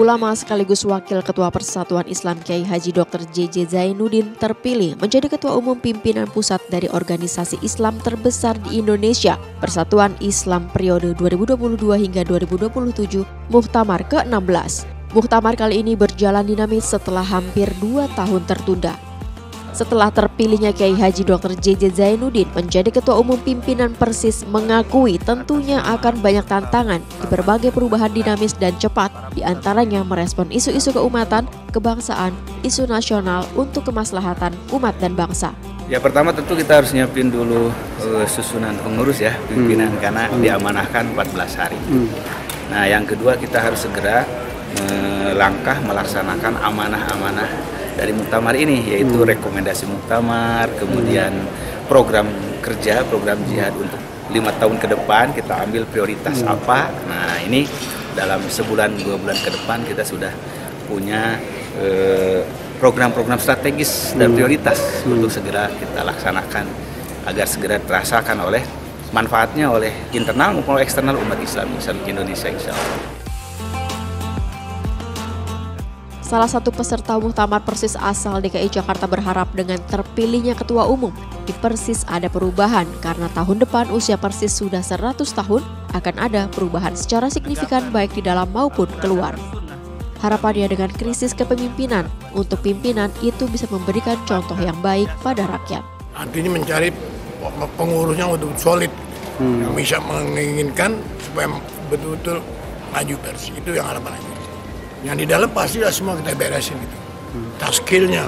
Ulama sekaligus Wakil Ketua Persatuan Islam Kiai Haji Dr. JJ Zainuddin terpilih menjadi Ketua Umum Pimpinan Pusat dari organisasi Islam terbesar di Indonesia, Persatuan Islam periode 2022 hingga 2027, Muhtamar ke-16. Muhtamar kali ini berjalan dinamis setelah hampir dua tahun tertunda. Setelah terpilihnya Kiai Haji Dr. JJ Zainuddin menjadi Ketua Umum Pimpinan Persis mengakui tentunya akan banyak tantangan di berbagai perubahan dinamis dan cepat, di antaranya merespon isu-isu keumatan, kebangsaan, isu nasional untuk kemaslahatan umat dan bangsa. Ya pertama tentu kita harus nyiapin dulu uh, susunan pengurus ya pimpinan hmm. karena hmm. diamanahkan 14 hari. Hmm. Nah yang kedua kita harus segera melangkah melaksanakan amanah-amanah dari muktamar ini yaitu hmm. rekomendasi muktamar, kemudian hmm. program kerja, program jihad untuk lima tahun ke depan kita ambil prioritas hmm. apa. Nah ini dalam sebulan dua bulan ke depan kita sudah punya eh, program-program eh, strategis dan hmm. prioritas hmm. untuk segera kita laksanakan agar segera terasakan oleh manfaatnya oleh internal maupun eksternal umat Islam Indonesia insya Allah. Salah satu peserta Muktamar Persis asal DKI Jakarta berharap dengan terpilihnya ketua umum di Persis ada perubahan karena tahun depan usia Persis sudah 100 tahun akan ada perubahan secara signifikan baik di dalam maupun keluar. Harapannya dengan krisis kepemimpinan untuk pimpinan itu bisa memberikan contoh yang baik pada rakyat. Artinya mencari pengurusnya untuk solid hmm. yang bisa menginginkan supaya betul-betul maju Persis itu yang harapannya yang di dalam pasti semua kita beresin itu. Hmm. taskilnya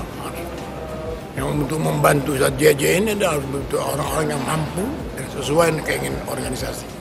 yang untuk membantu saat JJ ini adalah orang-orang yang mampu dan sesuai dengan keinginan organisasi